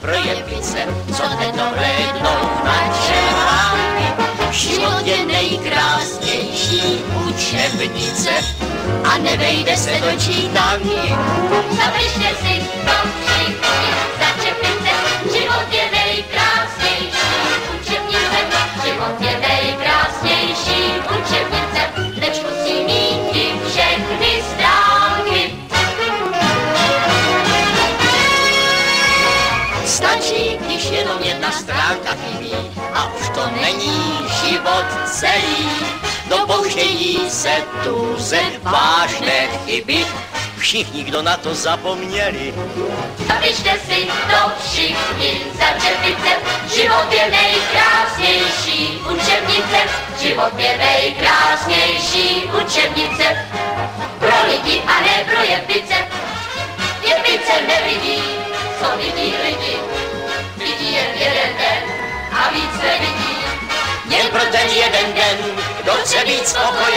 jepice, co nedohlednou na čeláky. Život je nejkrásnější učebnice a nevejde se do čítání. Zapište si to Stačí, když jenom jedna stránka chybí a už to není život celý. Dopouštějí se tu ze vážné chyby, všichni, kdo na to zapomněli. Zapište si to všichni, začepice, život je nejkrásnější učebnice, život je nejkrásnější pro ten jeden den, kdo chce být spokojen,